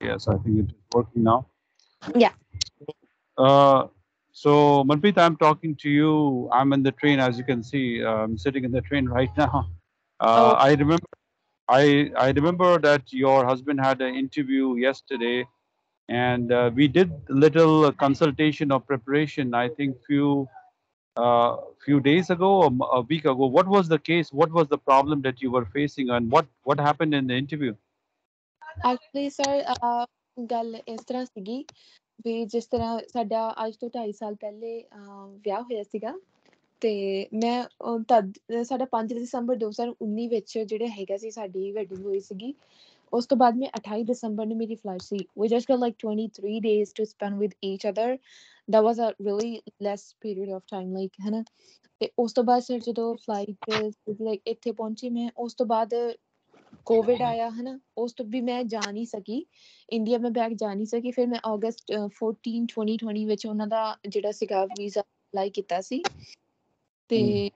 Yes, I think it is working now. Yeah. Uh, so Manpreet, I'm talking to you. I'm in the train, as you can see. Uh, I'm sitting in the train right now. Uh, Oh. I remember, I I remember that your husband had an interview yesterday, and uh, we did little consultation or preparation. I think few uh, few days ago or m- a week ago. What was the case? What was the problem that you were facing, and what what happened in the interview? Actually sir ਗੱਲ ਇਸ ਤਰ੍ਹਾਂ ਸੀਗੀ ਵੀ ਜਿਸ ਤਰ੍ਹਾਂ ਸਾਡਾ ਅੱਜ ਤੋਂ 2.5 ਸਾਲ ਪਹਿਲੇ ਅਹ, ਵਿਆਹ ਹੋਇਆ ਸੀਗਾ ਤੇ ਮੈਂ ਅਹ, ਤਦ ਸਾਡਾ 5 ਦਸੰਬਰ 2019 ਵਿੱਚ ਜਿਹੜੇ ਹੈਗਾ ਸੀ ਸਾਡੀ ਵੈਡਿੰਗ ਹੋਈ ਸੀਗੀ। ਉਸ ਤੋਂ ਬਾਅਦ ਮੈਂ 28 ਦਸੰਬਰ ਨੂੰ ਮੇਰੀ ਫਲਾਈਟ ਸੀ। We just got like 23 days to spend with each other. That was a really less period of time like ਹੈ ਨਾ ਤੇ ਉਸ ਤੋਂ ਬਾਅਦ ਸਰ ਜਦੋਂ ਫਲਾਈਟ ਲਾਈਕ ਇੱਥੇ ਪਹੁੰਚੀ ਮੈਂ ਉਸ ਤੋਂ ਬਾਅਦ ਕੋਵਿਡ ਆਇਆ ਹੈ ਨਾ ਉਸ ਤੋਂ ਵੀ ਮੈਂ ਜਾ ਨਹੀਂ ਸਕੀ। ਇੰਡੀਆ ਮੈਂ ਬੈਕ ਜਾ ਨਹੀਂ ਸਕੀ। ਫਿਰ ਮੈਂ ਅਗਸਤ 14 2020 ਵਿੱਚ ਉਹਨਾਂ ਦਾ ਜਿਹੜਾ ਸੀਗਾ ਵੀਜ਼ਾ ਅਪਲਾਈ ਕੀਤਾ ਸੀ। ਤੇ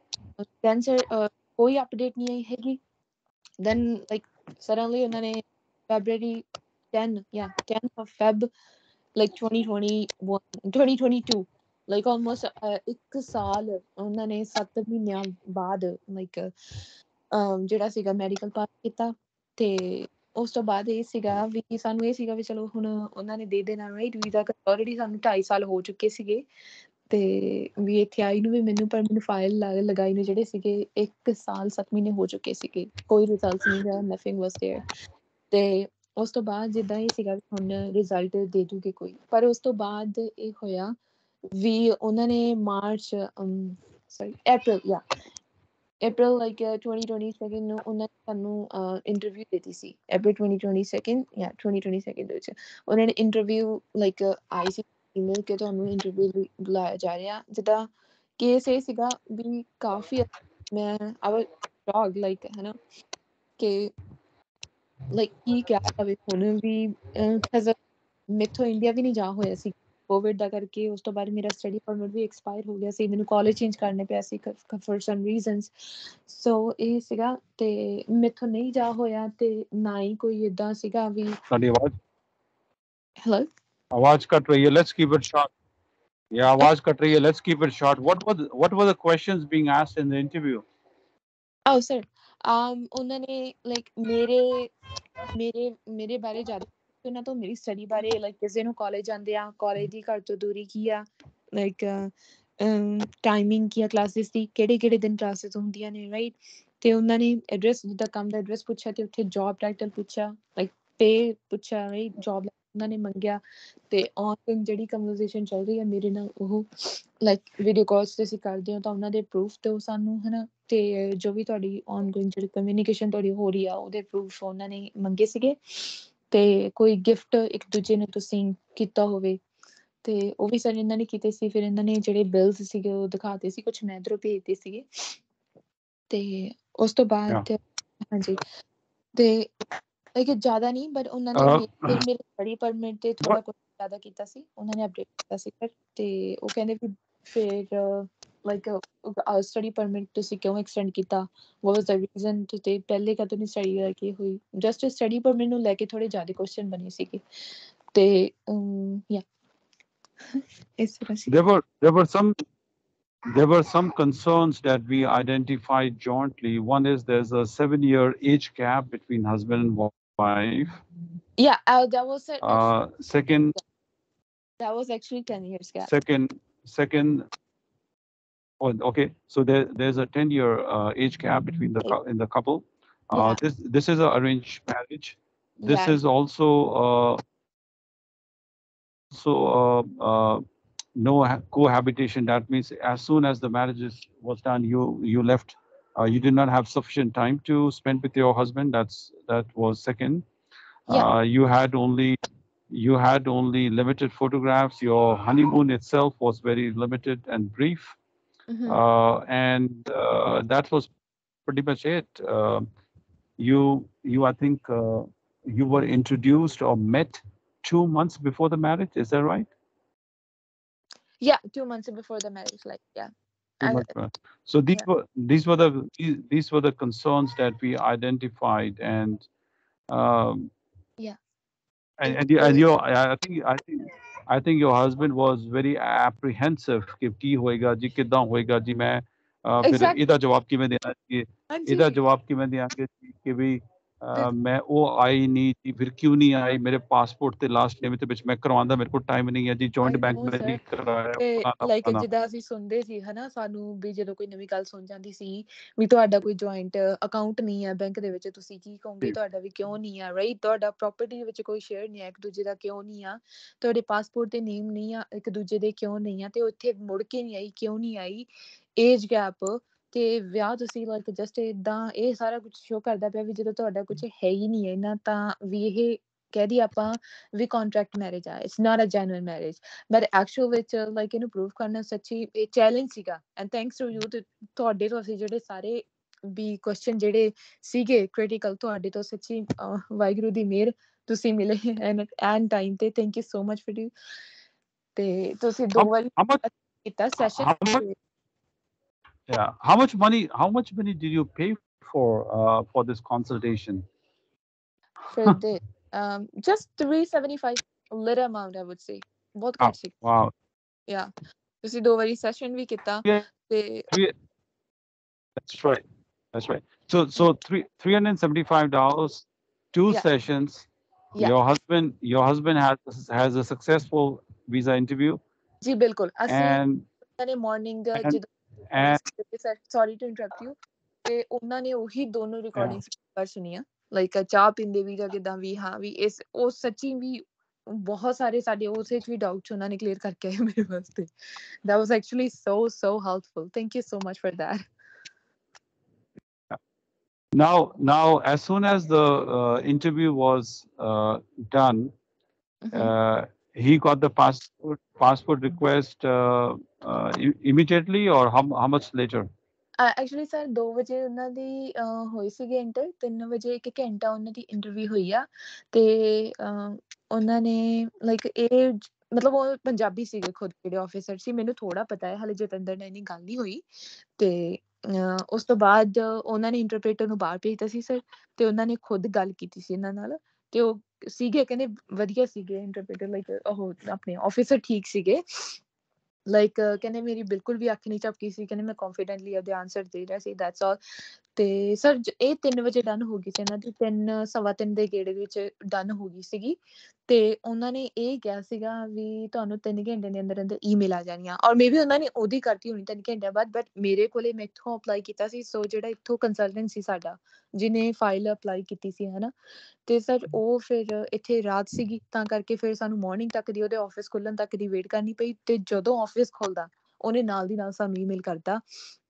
ਦੈਨ ਸਰ ਕੋਈ ਅਪਡੇਟ ਨਹੀਂ ਆਈ ਹੈਗੀ। ਦੈਨ ਲਾਈਕ ਸਡਨਲੀ ਉਹਨਾਂ ਨੇ February 10 yeah 10 of feb like 2021 2022 like almost uh, ਇੱਕ ਸਾਲ ਉਹਨਾਂ ਨੇ 7 ਮਹੀਨਿਆਂ ਬਾਅਦ ਅਮ ਜਿਹੜਾ ਸੀਗਾ ਮੈਡੀਕਲ ਪਾਸ ਕੀਤਾ। ਤੇ ਉਸ ਤੋਂ ਬਾਅਦ ਇਹ ਸੀਗਾ ਵੀ ਸਾਨੂੰ ਇਹ ਸੀਗਾ ਵੀ ਚਲੋ ਹੁਣ ਉਹਨਾਂ ਨੇ ਦੇ ਦੇਣਾ ਰਾਈਟ ਵੀਜ਼ਾ ਆਲਰੇਡੀ ਸਾਨੂੰ 2.5 ਸਾਲ ਹੋ ਚੁੱਕੇ ਸੀਗੇ ਤੇ ਵੀ ਇੱਥੇ ਆਈ ਨੂੰ ਵੀ ਮੈਨੂੰ ਪਰ ਮੈਨੂੰ ਫਾਈਲ ਲਗਾਈ ਨੂੰ ਜਿਹੜੇ ਸੀਗੇ 1 ਸਾਲ 7 ਮਹੀਨੇ ਹੋ ਚੁੱਕੇ ਸੀਗੇ ਕੋਈ ਰਿਜ਼ਲਟ ਨਹੀਂ ਗਿਆ ਨਥਿੰਗ ਵਾਸ देयर ਤੇ ਉਸ ਤੋਂ ਬਾਅਦ ਜਿੱਦਾਂ ਇਹ ਸੀਗਾ ਵੀ ਹੁਣ ਰਿਜ਼ਲਟ ਦੇ ਦੂਗੇ ਕੋਈ ਪਰ ਉਸ ਤੋਂ ਬਾਅਦ ਇਹ ਹੋਇਆ ਵੀ ਉਹਨਾਂ ਨੇ ਮਾਰਚ ਸੌਰੀ April ਯਾ April, like uh, 2022 ਨੂੰ ਉਹਨਾਂ ਨੇ ਸਾਨੂੰ ਇੰਟਰਵਿਊ ਦਿੱਤੀ ਸੀ। April 2022 ਯਾ 2022 ਦੇ ਵਿੱਚ। ਉਹਨਾਂ ਨੇ ਇੰਟਰਵਿਊ ਲਾਈਕ ਆਈ ਸੀ ਈਮੇਲ ਕਿ ਤੁਹਾਨੂੰ ਇੰਟਰਵਿਊ ਬੁਲਾਇਆ ਜਾ ਰਿਹਾ। ਜਿੱਦਾਂ ਕੇਸ ਇਹ ਸੀਗਾ ਵੀ ਕਾਫੀ ਮੈਂ ਆਵਰ ਸ਼ੌਕ ਲਾਈਕ ਹੈ ਨਾ ਕਿ ਲਾਈਕ ਕੀ ਕਿਹਾ ਜਾਵੇ ਹੁਣ ਵੀ ਐਜ਼ ਮੇਥੋਂ ਇੰਡੀਆ ਵੀ ਨਹੀਂ ਜਾ ਹੋਇਆ ਸੀ। ਕੋਵਿਡ ਦਾ ਕਰਕੇ ਉਸ ਤੋਂ ਬਾਅਦ ਮੇਰਾ ਸਟੱਡੀ ਪਰਮਿਟ ਵੀ ਐਕਸਪਾਇਰ ਹੋ ਗਿਆ ਸੀ ਮੈਨੂੰ ਕਾਲਜ ਚੇਂਜ ਕਰਨੇ ਪਿਆ ਸੀ ਫॉर ਸਮ ਰੀਜ਼ਨਸ ਸੋ ਇਹ ਸੀਗਾ ਤੇ ਮੈਥੋਂ ਨਹੀਂ ਜਾ ਹੋਇਆ ਤੇ ਨਾ ਹੀ ਕੋਈ ਇਦਾਂ ਸੀਗਾ ਵੀ ਤੁਹਾਡੀ ਆਵਾਜ਼? ਹੈਲੋ ਆਵਾਜ਼ ਕੱਟ ਰਹੀ ਹੈ ਲੈਟਸ ਕੀਪ ਇਟ ਸ਼ਾਰਟ ਯਾ ਆਵਾਜ਼ ਕੱਟ ਰਹੀ ਹੈ let's keep it short what was what was the questions being asked in the interview ਆਓ ਸਰ um ਉਹਨਾਂ ਨੇ ਲਾਈਕ ਮੇਰੇ ਮੇਰੇ ਮੇਰੇ ਬਾਰੇ ਜ਼ਿਆਦਾ ਉਹਨਾਂ ਤੋਂ ਮੇਰੀ ਸਟੱਡੀ ਬਾਰੇ ਲਾਈਕ ਕਿਸੇ ਨੂੰ ਕਾਲਜ ਜਾਂਦੇ ਆ ਕਾਲਜ ਦੀ ਘਰ ਤੋਂ ਦੂਰੀ ਕੀ ਆ ਲਾਈਕ ਟਾਈਮਿੰਗ ਕੀ ਆ ਕਲਾਸਿਸ ਦੀ, ਕਿਹੜੇ ਕਿਹੜੇ ਦਿਨ ਕਲਾਸਿਸ ਹੁੰਦੀਆਂ ਨੇ ਰਾਈਟ ਤੇ ਉਹਨਾਂ ਨੇ ਐਡਰੈਸ ਜਿੱਦਾਂ ਕੰਮ ਦਾ ਐਡਰੈਸ ਪੁੱਛਿਆ ਤੇ ਉੱਥੇ ਜੌਬ ਟਾਈਟਲ ਪੁੱਛਿਆ ਲਾਈਕ ਪੇ ਪੁੱਛਿਆ ਰਾਈਟ ਜੌਬ ਉਹਨਾਂ ਨੇ ਮੰਗਿਆ ਤੇ ਆਨਲਾਈਨ ਜਿਹੜੀ ਕਨਵਰਸੇਸ਼ਨ ਚੱਲ ਰਹੀ ਹੈ ਮੇਰੇ ਨਾਲ, ਉਹ ਲਾਈਕ ਵੀਡੀਓ ਕਾਲਸ ਤੇ ਅਸੀਂ ਕਰਦੇ ਹਾਂ ਤਾਂ ਉਹਨਾਂ ਦੇ ਪ੍ਰੂਫ ਦਿਓ ਸਾਨੂੰ, ਹਨਾ? ਤੇ ਜੋ ਵੀ ਤੁਹਾਡੀ ਆਨਗੋਇੰਗ ਜਿਹੜੀ ਕਮਿਊਨੀਕੇਸ਼ਨ ਤੁਹਾਡੀ ਹੋ ਰਹੀ ਆ, ਉਹਦੇ ਪ੍ਰੂਫ ਉਹਨਾਂ ਨੇ ਮੰਗੇ ਸੀਗੇ। ਤੇ ਕੋਈ ਗਿਫਟ ਇੱਕ ਦੂਜੇ ਨੂੰ ਤੁਸੀਂ ਕੀਤਾ ਹੋਵੇ। ਤੇ ਉਹ ਵੀ ਸਰ ਇਹਨਾਂ ਨੇ ਕੀਤੇ ਸੀ। ਫਿਰ ਇਹਨਾਂ ਨੇ ਜਿਹੜੇ ਬਿਲਸ ਸੀਗੇ ਉਹ ਦਿਖਾਤੇ ਸੀ। ਕੁਝ ਮੈਂ ਇੱਧਰੋਂ ਭੇਜਦੇ ਸੀਗੇ। ਤੇ ਉਸ ਤੋਂ ਬਾਅਦ ਹਾਂਜੀ। ਤੇ ਲਾਈਕ ਜ਼ਿਆਦਾ ਨਹੀਂ ਬਟ ਉਹਨਾਂ ਨੇ ਮੇਰੇ ਸਟੱਡੀ ਪਰਮਿਟ ਤੇ ਥੋੜਾ ਕੁਝ ਜ਼ਿਆਦਾ ਕੀਤਾ ਸੀ। ਉਹਨਾਂ ਨੇ ਅਪਡੇਟ ਕੀਤਾ ਸੀ। ਫਿਰ ਤੇ ਉਹ ਕਹਿੰਦੇ ਵੀ ਫਿਰ ਲਾਈਕ ਸਟੱਡੀ ਪਰਮਿਟ ਤੁਸੀਂ ਕਿਉਂ ਐਕਸਟੈਂਡ ਕੀਤਾ what was the reason ਤੇ ਪਹਿਲੇ ਕਦੋਂ ਨਹੀਂ ਸਟੱਡੀ ਕਰਕੇ ਹੋਈ ਜਸਟ ਸਟੱਡੀ ਪਰਮਿਟ ਨੂੰ ਲੈ ਕੇ ਥੋੜੇ ਜ਼ਿਆਦਾ ਕੁਐਸਚਨ ਬਣੇ ਸੀਗੇ ਤੇ ਯਾ ਇਸ ਤਰ੍ਹਾਂ ਸੀ there were there were some there were some concerns that we identified jointly one is there's a 7 year age gap between husband and wife yeah uh, that was it uh, second that was actually 10 years gap second second oh, okay. So there there's a 10 year uh, age gap between the cou- in the couple. Uh, this this is an arranged marriage. This yeah. is also uh, so uh, uh, no ha- cohabitation. That means as soon as the marriage is, was done you you left. Uh, you did not have sufficient time to spend with your husband. That's that was second. Yeah. uh, you had only you had only limited photographs. Your honeymoon itself was very limited and brief Mhm. uh, and uh, that was pretty much it. Uh, you, you, I think, uh, you were introduced or met two months before the marriage. Is that right? yeah two months before the marriage like yeah Two I- months back. So these yeah. were these were the these, these were the concerns that we identified, and um, Yeah. and, and, and you, I think, I think, I think your husband was very apprehensive ਕਿ ਕੀ ਹੋਏਗਾ ਜੀ ਕਿਦਾਂ ਹੋਏਗਾ ਜੀ ਮੈਂ ਅਹ, ਫਿਰ Exactly. ਇਹਦਾ ਜਵਾਬ ਕਿਵੇਂ ਦੇਣਾ ਜੀ ਹਾਂਜੀ ਇਹਦਾ ਜਵਾਬ ਕਿਵੇਂ ਦਿਆਂਗੇ ਜੀ ਕਿ ਵੀ ਅਹ, ਮੈਂ ਉਹ ਆਈ ਨਹੀਂ ਜੀ ਫਿਰ ਕਿਉਂ ਨਹੀਂ ਆਈ ਮੇਰੇ ਪਾਸਪੋਰਟ ਤੇ ਲਾਸਟ ਨੇਮ ਤੇ ਵਿੱਚ ਮੈਂ ਕਰਵਾਉਂਦਾ ਮੇਰੇ ਕੋਲ ਟਾਈਮ ਨਹੀਂ ਹੈ ਜੀ ਜੁਆਇੰਟ ਬੈਂਕ ਮੈਂ. ਨਹੀਂ ਕਰਾਇਆ ਲਾਈਕ। ਜਿੱਦਾਂ ਅਸੀਂ ਸੁਣਦੇ ਸੀ ਹਨਾ ਸਾਨੂੰ ਵੀ ਜਦੋਂ ਕੋਈ ਨਵੀਂ ਗੱਲ ਸੁਣ ਜਾਂਦੀ ਸੀ ਵੀ ਤੁਹਾਡਾ ਕੋਈ ਜੁਆਇੰਟ ਅਕਾਊਂਟ ਨਹੀਂ ਹੈ ਬੈਂਕ ਦੇ ਵਿੱਚ ਤੁਸੀਂ ਕੀ ਕਹੋਗੇ। ਤੁਹਾਡਾ ਵੀ ਕਿਉਂ ਨਹੀਂ ਆ ਰਾਈਟ ਤੁਹਾਡਾ ਪ੍ਰਾਪਰਟੀ ਦੇ ਵਿੱਚ ਕੋਈ ਸ਼ੇਅਰ ਨਹੀਂ ਹੈ ਇੱਕ ਦੂਜੇ ਦਾ ਕਿਉਂ ਨਹੀਂ ਆ ਤੁਹਾਡੇ ਪਾਸਪੋਰਟ ਤੇ ਨੇਮ ਨਹੀਂ ਆ ਇੱਕ ਦੂਜੇ ਦੇ ਕਿਉਂ ਨਹੀਂ ਆ ਤੇ ਉੱਥੇ ਮੁੜ ਕੇ ਨਹੀਂ ਆਈ ਕਿਉਂ ਨਹੀਂ ਆਈ ਏਜ ਗੈਪ ਤੇ ਵਿਆਹ ਤੁਸੀਂ ਲਾਈਕ ਜਸਟ ਇਦਾਂ ਇਹ ਸਾਰਾ ਕੁਝ ਸ਼ੋ ਕਰਦਾ ਪਿਆ ਵੀ ਜਦੋਂ ਤੁਹਾਡਾ ਕੁਝ ਹੈ ਹੀ ਨਹੀਂ ਹੈ ਨਾ ਤਾਂ ਵੀ ਇਹ ਕਹਿ ਦੀ ਆਪਾਂ ਵੀ ਕੰਟਰੈਕਟ ਮੈਰਿਜ ਆ it's not a genuine marriage but actual ਵਿੱਚ ਲਾਈਕ ਇਹਨੂੰ ਪ੍ਰੂਵ ਕਰਨਾ ਸੱਚੀ ਇਹ ਚੈਲੰਜ ਸੀਗਾ ਐਂਡ ਥੈਂਕਸ ਟੂ ਯੂ ਤੁਹਾਡੇ ਤੋਂ ਅਸੀਂ ਜਿਹੜੇ ਸਾਰੇ ਵੀ ਕੁਐਸਚਨ ਜਿਹੜੇ ਸੀਗੇ ਕ੍ਰਿਟੀਕਲ ਤੁਹਾਡੇ ਤੋਂ ਸੱਚੀ ਵਾਹਿਗੁਰੂ ਦੀ ਮਿਹਰ ਤੁਸੀਂ ਮਿਲੇ ਐਂਡ ਐਂਡ ਟਾਈਮ ਤੇ thank you so much for you ਤੇ ਤੁਸੀਂ ਦੋ ਵਾਰੀ ਕੀਤਾ session yeah how much money how much money did you pay for uh, for this consultation for this um just 375 little amount i would say ਬਹੁਤ Ah, ਘੱਟ ਸੀ wow ਯਾ ਤੁਸੀਂ ਦੋ ਵਾਰੀ ਸੈਸ਼ਨ ਵੀ ਕੀਤਾ Yeah. ਤੇ That's right. That's right. So so three three hundred and seventy five dollars, two Yeah. sessions. Yeah. Your husband your husband has has a successful visa interview ਜੀ ਬਿਲਕੁਲ ਅਸੀਂ and ਉਹਨਾਂ ਨੇ ਮਾਰਨਿੰਗ and- ਜਦੋਂ and sorry to interrupt you ਤੇ ਉਹਨਾਂ ਨੇ ਉਹੀ ਦੋਨੋਂ ਰਿਕਾਰਡਿੰਗਸ ਪਰ ਸੁਣੀਆਂ ਲਾਈਕ ਚਾਹ ਪੀਂਦੇ ਵੀ ਜਾਂ ਕਿਦਾਂ ਵੀ ਹਾਂ ਵੀ ਇਸ ਉਹ ਸੱਚੀ ਵੀ ਬਹੁਤ ਸਾਰੇ ਸਾਡੇ ਉਸ ਵਿੱਚ ਵੀ ਡਾਊਟਸ ਉਹਨਾਂ ਨੇ ਕਲੀਅਰ ਕਰਕੇ ਆਏ ਮੇਰੇ ਵਾਸਤੇ that was actually so so helpful thank you so much for that now now as soon as the uh, interview was uh, done, Mhm. uh, he got the passport passport request uh, uh, i- immediately or how how much later? Actually sir 2 ਵਜੇ ਉਹਨਾਂ ਦੀ ਹੋਈ ਸੀਗੀ inter 3 ਵਜੇ ਇੱਕ ਘੰਟਾ ਉਹਨਾਂ ਦੀ interview ਹੋਈ ਆ। ਤੇ ਉਹਨਾਂ ਨੇ ਲਾਈਕ ਇਹ ਮਤਲਬ ਉਹ ਪੰਜਾਬੀ ਸੀਗੇ ਖੁਦ ਜਿਹੜੇ ਆਫੀਸਰ ਸੀ, ਮੈਨੂੰ ਥੋੜਾ ਪਤਾ ਹੈ, ਹਲੇ ਜਤਿੰਦਰ ਨਾਲ ਇੰਨੀ ਗੱਲ ਨਹੀਂ ਹੋਈ। ਤੇ ਉਸ ਤੋਂ ਬਾਅਦ ਉਹਨਾਂ ਨੇ ਇੰਟਰਪ੍ਰੀਟਰ ਨੂੰ ਬਾਹਰ ਭੇਜਤਾ ਸੀ ਸਰ ਤੇ ਉਹਨਾਂ ਨੇ ਖੁਦ ਗੱਲ ਕੀਤੀ ਸੀ ਇਹਨਾਂ ਨਾਲ। ਤੇ ਉਹ ਸੀਗੇ, ਕਹਿੰਦੇ ਵਧੀਆ ਸੀਗੇ ਇੰਟਰਪ੍ਰੀਟਰ ਲਾਈਕ ਉਹ ਆਪਣੇ ਆਫੀਸਰ ਠੀਕ ਸੀਗੇ। ਲਾਈਕ ਕਹਿੰਦੇ ਮੇਰੀ ਬਿਲਕੁਲ ਵੀ ਅੱਖ ਨਹੀਂ ਝਪਕੀ ਸੀ, ਕਹਿੰਦੇ ਮੈਂ ਕੌਨਫੀਡੈਂਟਲੀ ਆਪਦੇ ਆਨਸਰ ਦੇ ਰਿਹਾ ਸੀ ਦੈਟਸ ਆਲ ਤੇ ਸਰ ਇਹ 3 ਵਜੇ ਡਨ ਹੋ ਗਈ ਸੀ ਇਹਨਾਂ ਦੀ 3 ਸਵਾ 3 ਦੇ ਗੇੜੇ ਵਿੱਚ ਡਨ ਹੋ ਗਈ ਸੀਗੀ। ਤੇ ਉਹਨਾਂ ਨੇ ਇਹ ਕਿਹਾ ਸੀਗਾ ਵੀ ਤੁਹਾਨੂੰ 3 ਘੰਟੇ ਦੇ ਅੰਦਰ ਅੰਦਰ ਈਮੇਲ ਆ ਜਾਣੀਆਂ। ਔਰ ਮੇਬੀ ਉਹਨਾਂ ਨੇ ਉਹਦੀ ਕਰਤੀ ਹੋਣੀ 3 ਘੰਟਿਆਂ ਬਾਅਦ ਬਟ ਮੇਰੇ ਕੋਲੇ ਮੈਂ ਇੱਥੋਂ ਅਪਲਾਈ ਕੀਤਾ ਸੀ ਸੋ ਜਿਹੜਾ ਇੱਥੋਂ ਕੰਸਲਟੈਂਟ ਸੀ ਸਾਡਾ, ਜਿਹਨੇ ਫਾਈਲ ਅਪਲਾਈ ਕੀਤੀ ਸੀ, ਹਨਾ। ਤੇ ਸਰ ਉਹ ਫਿਰ ਇੱਥੇ ਰਾਤ ਸੀਗੀ ਤਾਂ ਕਰਕੇ ਫਿਰ ਸਾਨੂੰ ਮਾਰਨਿੰਗ ਤੱਕ ਦੀ ਉਹਦੇ ਆਫਿਸ ਖੁੱਲਣ ਤੱਕ ਦੀ ਵੇਟ ਕਰਨੀ ਪਈ ਤੇ ਜਦੋਂ ਆਫਿਸ ਖੁੱਲਦਾ ਉਹਨੇ ਨਾਲ ਦੀ ਨਾਲ ਸਾਨੂੰ ਈਮੇਲ ਕਰਤਾ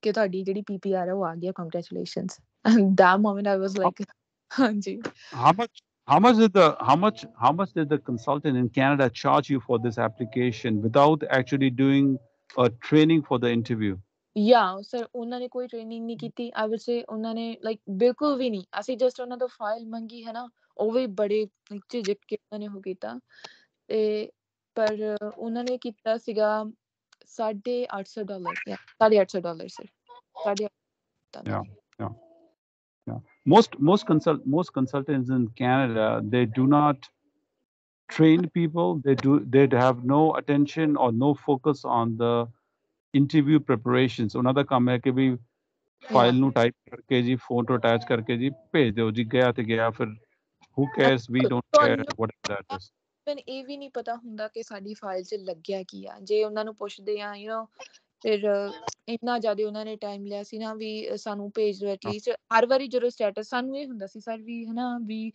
ਕਿ ਤੁਹਾਡੀ ਜਿਹੜੀ ਪੀਪੀਆਰ ਹੈ ਉਹ ਆ ਗਿਆ congratulations and that moment i was like ਹਾਂਜੀ। How much how much did the how much how much did the consultant in Canada charge you for this application without actually doing a training for the interview? Yeah sir ਉਹਨਾਂ ਨੇ ਕੋਈ training ਨਹੀਂ ਕੀਤੀ। I will ਸੇ ਉਹਨਾਂ ਨੇ like ਬਿਲਕੁਲ ਵੀ ਨਹੀਂ। ਅਸੀਂ ਜਸਟ ਉਹਨਾਂ ਤੋਂ ਫਾਈਲ ਮੰਗੀ ਹੈ ਨਾ? ਉਹ ਵੀ ਬੜੇ ਝਿਜਕ ਕੇ ਉਹਨਾਂ ਨੇ ਉਹ ਕੀਤਾ ਤੇ ਪਰ ਉਹਨਾਂ ਨੇ ਕੀਤਾ ਸੀਗਾ 850 ਡਾਲਰ ਜਾਂ 850 dollar sir 850 Yeah. Most most consult most consultants in Canada they do not train people. They do they have no attention or no focus on the interview preparations. ਉਹਨਾਂ ਦਾ ਕੰਮ ਹੈ ਕਿ ਵੀ ਫਾਈਲ ਨੂੰ ਟਾਈਪ ਕਰਕੇ ਜੀ photo attach ਕਰਕੇ ਜੀ ਭੇਜ ਦਿਓ ਜੀ ਗਿਆ ਤੇ ਗਿਆ ਫਿਰ who cares? We don't care whatever that is. ਮੈਨੂੰ ਇਹ ਵੀ ਨਹੀਂ ਪਤਾ ਹੁੰਦਾ ਕਿ ਸਾਡੀ ਫਾਈਲ 'ਚ ਲੱਗਿਆ ਕੀ ਆ। ਜੇ ਉਹਨਾਂ ਨੂੰ ਪੁੱਛਦੇ ਆ ਯੂ نو ਫਿਰ ਇੰਨਾ ਜ਼ਿਆਦਾ ਉਹਨਾਂ ਨੇ ਟਾਈਮ ਲਿਆ ਸੀ ਨਾ ਵੀ ਸਾਨੂੰ ਭੇਜ ਦਿਓ ਐਟਲੀਸਟ ਹਰ ਵਾਰੀ ਜਦੋਂ ਸਟੇਟਸ ਸਾਨੂੰ ਇਹ ਹੁੰਦਾ ਸੀ ਸਰ ਵੀ ਹਨਾ ਵੀ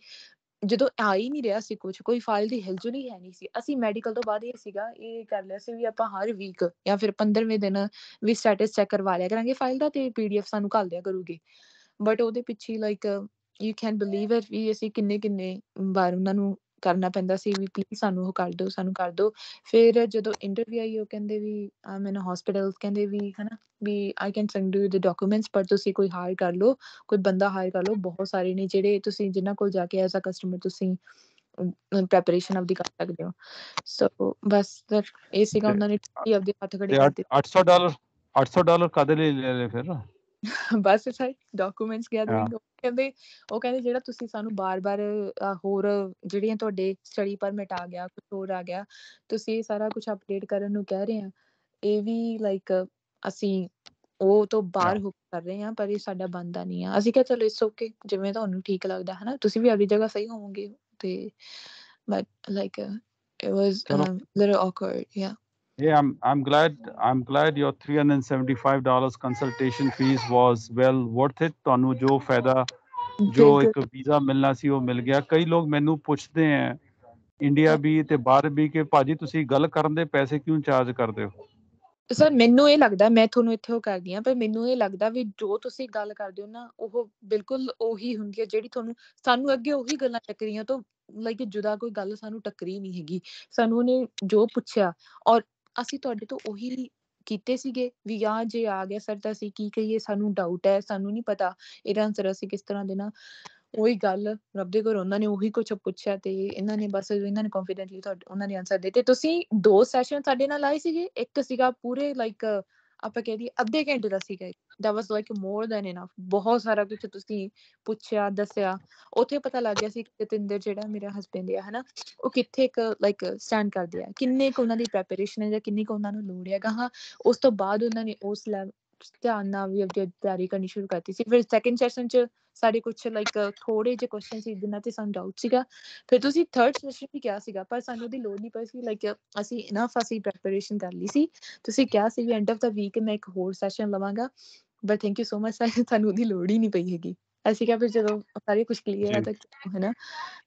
ਜਦੋਂ ਆ ਹੀ ਨਹੀਂ ਰਿਹਾ ਸੀ ਕੁਝ ਕੋਈ ਫਾਈਲ ਦੀ ਹਿਲਜੁਲ ਹੀ ਹੈ ਨਹੀਂ ਸੀ। ਅਸੀਂ ਮੈਡੀਕਲ ਤੋਂ ਬਾਅਦ ਇਹ ਸੀਗਾ ਇਹ ਕਰ ਲਿਆ ਸੀ ਵੀ ਆਪਾਂ ਹਰ ਵੀਕ ਜਾਂ ਫਿਰ 15ਵੇਂ ਦਿਨ ਵੀ ਸਟੇਟਸ ਚੈੱਕ ਕਰਵਾ ਲਿਆ ਕਰਾਂਗੇ ਫਾਈਲ ਦਾ ਤੇ ਪੀਡੀਐਫ ਸਾਨੂੰ ਘੱਲ ਦਿਆ ਕਰੂਗੇ। ਬਟ ਉਹਦੇ ਪਿੱਛੇ like you can believe it ਵੀ ਅਸੀਂ ਕਿੰਨੇ ਕਿੰਨੇ ਵਾਰ ਉਹਨਾਂ ਨੂੰ ਕਰਨਾ ਪੈਂਦਾ ਸੀ ਵੀ ਪਲੀਜ਼ ਸਾਨੂੰ ਉਹ ਕਰ ਦਿਓ ਸਾਨੂੰ ਕਰ ਦਿਓ। ਫਿਰ ਜਦੋਂ ਇੰਟਰਵਿਊ ਆਈ ਉਹ ਕਹਿੰਦੇ ਵੀ ਆਮ ਇਨ ਹਸਪੀਟਲ ਕਹਿੰਦੇ ਵੀ ਹਨਾ ਵੀ I can send you the documents ਪਰ ਤੁਸੀਂ ਕੋਈ ਹਾਇਰ ਕਰ ਲਓ ਕੋਈ ਬੰਦਾ ਹਾਇਰ ਕਰ ਲਓ ਬਹੁਤ ਸਾਰੇ ਨੇ ਜਿਹੜੇ ਤੁਸੀਂ ਜਿਨ੍ਹਾਂ ਕੋਲ ਜਾ ਕੇ ਐਜ਼ ਅ ਕਸਟਮਰ ਤੁਸੀਂ ਪ੍ਰੈਪਰੇਸ਼ਨ ਆਪਦੀ ਕਰ ਸਕਦੇ ਹੋ। ਸੋ ਬਸ ਇਹ ਸੀਗਾ ਉਹਨਾਂ ਨੇ ਆਪਦੇ ਹੱਥ ਖੜੇ ਤੇ ਕਰ ਦਿੱਤੇ 800 ਡਾਲਰ 800 ਡਾਲਰ ਕਦੇ ਲਈ ਲੈ ਲੈ ਫਿਰ? ਬਸ ਸਰ ਡਾਕੂਮੈਂਟਸ ਹਾਂ ਗੈਦਰਿੰਗ ਉਹ ਕਹਿੰਦੇ ਉਹ ਕਹਿੰਦੇ ਜਿਹੜਾ ਤੁਸੀਂ ਸਾਨੂੰ ਬਾਰ-ਬਾਰ ਅ, ਹੋਰ ਜਿਹੜੀਆਂ ਤੁਹਾਡੇ ਸਟੱਡੀ ਪਰਮਿਟ ਆ ਗਿਆ, ਕੁਛ ਹੋਰ ਆ ਗਿਆ, ਤੁਸੀਂ ਇਹ ਸਾਰਾ ਕੁਛ ਅਪਡੇਟ ਕਰਨ ਨੂੰ ਕਹਿ ਰਹੇ ਆ। ਇਹ ਵੀ ਲਾਈਕ ਅਸੀਂ ਉਹ ਤੋਂ ਹਾਂ ਬਾਹਰ ਹੋ ਕੇ ਕਰ ਰਹੇ ਆ, ਪਰ ਇਹ ਸਾਡਾ ਬਣਦਾ ਨਹੀਂ ਆ। ਅਸੀਂ ਕਿਹਾ ਚਲੋ ਇਟਸ ਓਕੇ ਜਿਵੇਂ ਤੁਹਾਨੂੰ ਠੀਕ ਲੱਗਦਾ ਹਨਾ, ਤੁਸੀਂ ਵੀ ਆਪਣੀ ਜਗ੍ਹਾ ਸਹੀ ਹੋਵੋਗੇ ਤੇ ਬਟ ਲਾਈਕ ਇਟ ਵਾਸ ਚਲੋ a little awkward yeah Yeah, I'm I'm glad I'm glad your $375 consultation fees was well worth it. ਤੁਹਾਨੂੰ ਜੋ ਫਾਇਦਾ ਜੋ ਇੱਕ ਵੀਜ਼ਾ ਮਿਲਣਾ ਸੀ ਉਹ ਮਿਲ ਗਿਆ। ਕਈ ਲੋਕ ਮੈਨੂੰ ਪੁੱਛਦੇ ਆ ਇੰਡੀਆ ਵੀ ਤੇ ਬਾਹਰ ਵੀ ਕਿ ਭਾਜੀ ਤੁਸੀਂ ਗੱਲ ਕਰਨ ਦੇ ਪੈਸੇ ਕਿਉਂ ਚਾਰਜ ਕਰਦੇ ਹੋ? ਸਰ ਮੈਨੂੰ ਇਹ ਲੱਗਦਾ ਮੈਂ ਤੁਹਾਨੂੰ ਇੱਥੇ ਉਹ ਕਰਦੀ ਆ ਪਰ ਮੈਨੂੰ ਇਹ ਲੱਗਦਾ ਵੀ ਜੋ ਤੁਸੀਂ ਗੱਲ ਕਰਦੇ ਹੋ ਨਾ ਉਹ ਬਿਲਕੁਲ ਉਹੀ ਹੁੰਦੀ ਹੈ ਜਿਹੜੀ ਤੁਹਾਨੂੰ ਸਾਨੂੰ ਅੱਗੇ ਉਹੀ ਗੱਲਾਂ ਟੱਕਰੀਆਂ ਤੋਂ ਲਾਈਕ ਜੁਦਾ ਕੋਈ ਗੱਲ ਸਾਨੂੰ ਟੱਕਰੀ ਨਹੀਂ ਹੈਗੀ ਸਾਨੂੰ ਉਹਨੇ ਜੋ ਪੁੱਛਿਆ ਔਰ ਅਸੀਂ ਤੁਹਾਡੇ ਤੋਂ ਉਹੀ ਕੀਤੇ ਸੀਗੇ ਵੀ ਆ ਜੇ ਆ ਗਿਆ ਸਰ ਤਾਂ ਅਸੀਂ ਕੀ ਕਹੀਏ, ਸਾਨੂੰ ਡਾਊਟ ਹੈ, ਸਾਨੂੰ ਨਹੀਂ ਪਤਾ ਇਹਦਾ ਆਨਸਰ ਅਸੀਂ ਕਿਸ ਤਰ੍ਹਾਂ ਦੇਣਾ। ਉਹੀ ਗੱਲ, ਰੱਬ ਦੇ ਘਰ ਉਹਨਾਂ ਨੇ ਉਹੀ ਕੁਝ ਪੁੱਛਿਆ ਤੇ ਇਹਨਾਂ ਨੇ ਬਸ ਇਹਨਾਂ ਨੇ ਕੌਨਫੀਡੈਂਟਲੀ ਤੁਹਾਡੇ, ਉਹਨਾਂ ਨੇ ਆਨਸਰ ਦਿੱਤੇ। ਤੁਸੀਂ ਦੋ ਸੈਸ਼ਨ ਸਾਡੇ ਨਾਲ ਆਏ ਸੀਗੇ, ਇੱਕ ਸੀਗਾ ਪੂਰੇ ਲਾਈਕ ਆਪਾਂ ਕਹਿ ਦਈਏ ਅੱਧੇ ਘੰਟੇ ਦਾ ਸੀਗਾ that was like more than enough, ਬਹੁਤ ਸਾਰਾ ਕੁਝ ਤੁਸੀਂ ਪੁੱਛਿਆ, ਦੱਸਿਆ, ਉੱਥੇ ਪਤਾ ਲੱਗ ਗਿਆ ਸੀ ਕਿ ਜਤਿੰਦਰ ਜਿਹੜਾ ਮੇਰਾ ਹਸਬੈਂਡ ਆ, ਹਨਾ, ਉਹ ਕਿੱਥੇ ਇੱਕ ਲਾਈਕ ਸਟੈਂਡ ਕਰਦੇ ਆ, ਕਿੰਨੇ ਕੁ ਉਹਨਾਂ ਦੀ ਪ੍ਰੈਪਰੇਸ਼ਨ ਹੈ ਜਾਂ ਕਿੰਨੀ ਕੁ ਉਹਨਾਂ ਨੂੰ ਲੋੜ ਹੈਗਾ ਹਾਂ ਉਸ ਤੋਂ ਬਾਅਦ ਉਹਨਾਂ ਨੇ ਉਸ ਲੈਵਲ ਧਿਆਨ ਨਾਲ ਵੀ ਆਪਣੀ ਤਿਆਰੀ ਕਰਨੀ ਸ਼ੁਰੂ ਕਰਤੀ ਸੀ। ਫਿਰ ਸੈਕੰਡ ਸੈਸ਼ਨ ਚ ਸਾਡੇ ਕੁਝ ਲਾਈਕ ਥੋੜੇ ਜਿਹੇ ਕੁਐਸਚਨ ਸੀ ਜਿਨ੍ਹਾਂ ਤੇ ਸਾਨੂੰ ਡਾਊਟ ਸੀਗਾ। ਫਿਰ ਤੁਸੀਂ ਥਰਡ ਸੈਸ਼ਨ ਵੀ ਕਿਹਾ ਸੀਗਾ ਪਰ ਸਾਨੂੰ ਉਹਦੀ ਲੋੜ ਨਹੀਂ ਪਈ ਸੀ। ਲਾਈਕ ਅਸੀਂ ਇਨਫ ਅਸੀਂ ਪ੍ਰੈਪਰੇਸ਼ਨ ਕਰ ਲਈ ਸੀ। ਤੁਸੀਂ ਕਿਹਾ ਸੀ ਵੀ ਐਂਡ ਆਫ ਦਾ ਵੀਕ ਮੈਂ ਇੱਕ ਹੋਰ ਸੈਸ਼ਨ ਲਵਾਂਗਾ but thank you so much ਸਾਨੂੰ ਉਹਦੀ ਲੋੜ ਹੀ ਨਹੀਂ ਪਈ ਹੈਗੀ। ਅਸੀਂ ਕਿਹਾ ਫਿਰ ਜਦੋਂ ਸਾਰੇ ਕੁਝ ਕਲੀਅਰ ਜੀ। ਤਾਂ ਹਨਾ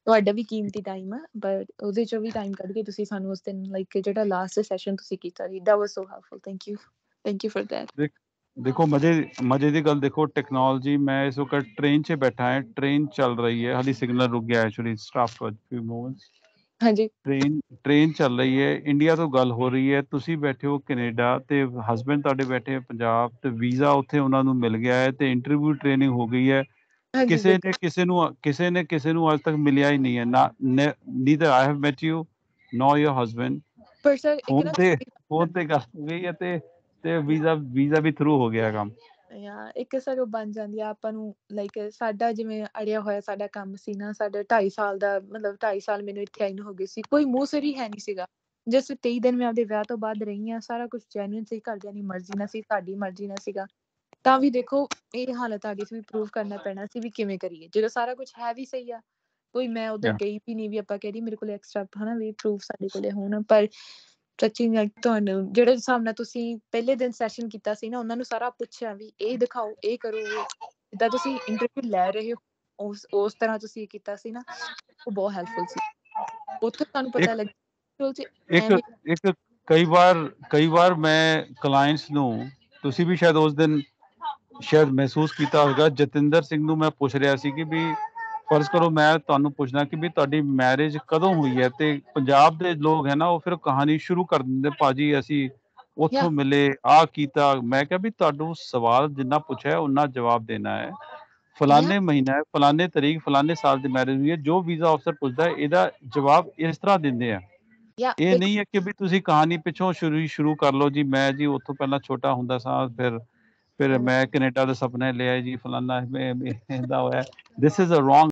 ਤੁਹਾਡਾ ਵੀ ਕੀਮਤੀ ਟਾਈਮ ਆ ਬਟ ਉਹਦੇ ਚੋਂ ਵੀ ਟਾਈਮ ਕੱਢ ਕੇ ਤੁਸੀਂ ਸਾਨੂੰ ਉਸ ਦਿਨ ਲਾਈਕ ਜਿਹੜਾ ਲਾਸਟ ਸੈਸ਼ਨ ਤੁਸੀਂ ਕੀਤਾ ਸੀ that was so helpful thank you thank you for that ਦੇਖ ਦੇਖੋ ਮਜ਼ੇ ਮਜ਼ੇ ਦੀ ਗੱਲ ਦੇਖੋ ਟੈਕਨੋਲੋਜੀ ਮੈਂ ਇਸ ਵਕਤ ਟ੍ਰੇਨ 'ਚ ਬੈਠਾ ਹਾਂ ਟ੍ਰੇਨ ਚੱਲ ਰਹੀ ਹੈ ਹਾਲੀ ਸਿਗਨਲ ਰੁਕ ਗਿਆ actually stop for few moments ਹਾਂਜੀ। ਟ੍ਰੇਨ ਟ੍ਰੇਨ ਚੱਲ ਰਹੀ ਹੈ ਇੰਡੀਆ ਤੋਂ ਗੱਲ ਹੋ ਰਹੀ ਹੈ ਤੁਸੀਂ ਬੈਠੇ ਹੋ ਕੈਨੇਡਾ ਤੇ ਹਸਬੰਡ ਤੁਹਾਡੇ ਬੈਠੇ ਪੰਜਾਬ ਤੇ ਵੀਜ਼ਾ ਉੱਥੇ ਉਹਨਾਂ ਨੂੰ ਮਿਲ ਗਿਆ ਹੈ ਤੇ ਇੰਟਰਵਿਊ ਟ੍ਰੇਨਿੰਗ ਹੋ ਗਈ ਹੈ। ਕਿਸੇ ਨੇ ਕਿਸੇ ਨੂੰ ਕਿਸੇ ਨੇ ਕਿਸੇ ਨੂੰ ਅੱਜ ਤੱਕ ਮਿਲਿਆ ਹੀ ਨਹੀਂ ਹੈ ਨਾ neither I have met you know your husband ਪਰ ਸਰ ਇੱਕ ਫੋਨ ਨਾ ਤੇ ਫੋਨ ਤੇ ਗੱਲ ਹੋ ਗਈ ਹੈ ਤੇ ਤੇ ਵੀਜ਼ਾ ਵੀਜ਼ਾ ਵੀ ਥਰੂ ਹੋ ਗਿਆ ਕੰਮ। ਯਾ ਇੱਕ ਸਰ ਉਹ ਬਣ ਜਾਂਦੀ ਆ ਆਪਾਂ ਨੂੰ ਲਾਈਕ ਸਾਡਾ ਜਿਵੇਂ ਅੜਿਆ ਹੋਇਆ ਸਾਡਾ ਕੰਮ ਸੀ ਨਾ ਸਾਡਾ 2.5 ਸਾਲ ਦਾ ਮਤਲਬ 2.5 ਸਾਲ ਮੈਨੂੰ ਇੱਥੇ ਆਈ ਨੂੰ ਹੋ ਗਏ ਸੀ ਕੋਈ ਮੂੰਹ ਸਿਰ ਹੀ ਨਹੀਂ ਸੀਗਾ। ਜਿਸ 23 ਦਿਨ ਮੈਂ ਆਪਦੇ ਵਿਆਹ ਤੋਂ ਬਾਅਦ ਰਹੀ ਆ ਸਾਰਾ ਕੁਝ ਜੈਨੂਇਨ ਸੀ ਘਰਦਿਆਂ ਦੀ ਮਰਜ਼ੀ ਨਾਲ ਸੀ ਸਾਡੀ ਮਰਜ਼ੀ ਨਾਲ ਸੀਗਾ। ਤਾਂ ਵੀ ਦੇਖੋ ਇਹ ਹਾਲਤ ਆ ਗਈ ਸੀ ਵੀ ਪ੍ਰੂਵ ਕਰਨਾ ਪੈਣਾ ਸੀ ਵੀ ਕਿਵੇਂ ਕਰੀਏ। ਜਦੋਂ ਸਾਰਾ ਕੁਝ ਹੈ ਵੀ ਸਹੀ ਆ ਕੋਈ ਮੈਂ ਉਧਰ. ਗਈ ਵੀ ਨਹੀਂ ਵੀ ਆਪਾਂ ਕਹਿ ਰਹੀ ਮੇਰੇ ਕੋਲ ਐਕਸਟਰਾ ਹਨਾ ਵੀ ਪ੍ਰੂਫ ਸਾਡੇ ਕੋਲੇ ਹੋਣ ਪਰ ਸੱਚੀ like ਤੁਹਾਨੂੰ ਜਿਹੜੇ ਹਿਸਾਬ ਨਾਲ ਤੁਸੀਂ ਪਹਿਲੇ ਦਿਨ ਸੈਸ਼ਨ ਕੀਤਾ ਸੀ ਨਾ ਉਹਨਾਂ ਨੂੰ ਸਾਰਾ ਪੁੱਛਿਆ ਵੀ ਇਹ ਦਿਖਾਓ ਇਹ ਕਰੋ ਜਿੱਦਾਂ ਤੁਸੀਂ ਇੰਟਰਵਿਊ ਲੈ ਰਹੇ ਹੋ ਉਸ ਉਸ ਤਰ੍ਹਾਂ ਤੁਸੀਂ ਕੀਤਾ ਸੀ ਨਾ ਉਹ ਬਹੁਤ ਹੈਲਪਫੁਲ ਸੀ। ਉੱਥੇ ਤੁਹਾਨੂੰ ਪਤਾ ਲੱਗਿਆ ਇੱਕ ਇੱਕ ਕਈ ਵਾਰ ਕਈ ਵਾਰ ਮੈਂ ਕਲਾਇੰਟਸ ਨੂੰ ਤੁਸੀਂ ਵੀ ਸ਼ਾਇਦ ਉਸ ਦਿਨ ਸ਼ਾਇਦ ਮਹਿਸੂਸ ਕੀਤਾ ਹੋਵੇਗਾ ਜਤਿੰਦਰ ਸਿੰਘ ਨੂੰ ਮੈਂ ਪੁੱਛ ਰਿਹਾ ਸੀ ਕਿ ਵੀ ਫਰਜ਼ ਕਰੋ ਮੈਂ ਤੁਹਾਨੂੰ ਪੁੱਛਣਾ ਕਿ ਵੀ ਤੁਹਾਡੀ ਮੈਰਿਜ ਕਦੋਂ ਹੋਈ ਹੈ ਤੇ ਪੰਜਾਬ ਦੇ ਲੋਕ ਹੈ ਨਾ ਉਹ ਫਿਰ ਕਹਾਣੀ ਸ਼ੁਰੂ ਕਰ ਦਿੰਦੇ ਭਾਜੀ ਅਸੀਂ ਉੱਥੋਂ. ਮਿਲੇ ਆ ਕੀਤਾ। ਮੈਂ ਕਿਹਾ ਵੀ ਤੁਹਾਨੂੰ ਸਵਾਲ ਜਿੰਨਾ ਪੁੱਛਿਆ ਉਹਨਾਂ ਜਵਾਬ ਦੇਣਾ ਹੈ। ਫਲਾਣੇ ਮਹੀਨਾ ਹੈ ਫਲਾਣੇ ਤਰੀਕ ਫਲਾਣੇ ਸਾਲ ਦੀ ਮੈਰਿਜ ਹੋਈ ਹੈ ਜੋ ਵੀਜ਼ਾ ਅਫਸਰ ਪੁੱਛਦਾ ਹੈ ਇਹਦਾ ਜਵਾਬ ਇਸ ਤਰ੍ਹਾਂ ਦਿੰਦੇ ਆ। ਇਹ ਨਹੀਂ ਹੈ ਕਿ ਵੀ ਤੁਸੀਂ ਕਹਾਣੀ ਪਿੱਛੋਂ ਸ਼ੁਰੂ ਹੀ ਸ਼ੁਰੂ ਕਰ ਲਓ ਜੀ ਮੈਂ ਜੀ ਉੱਥੋਂ ਪਹਿਲਾਂ ਛੋਟਾ ਹੁੰਦਾ ਸਾਂ ਫਿਰ ਫਿਰ ਮੈਂ ਕੈਨੇਡਾ ਦੇ ਸੁਪਨੇ ਲਿਆ ਜੀ ਫਲਾਨਾ ਇਹਦਾ ਹੋਇਆ ਦਿਸ ਇਜ਼ ਅ ਰੋਂਗ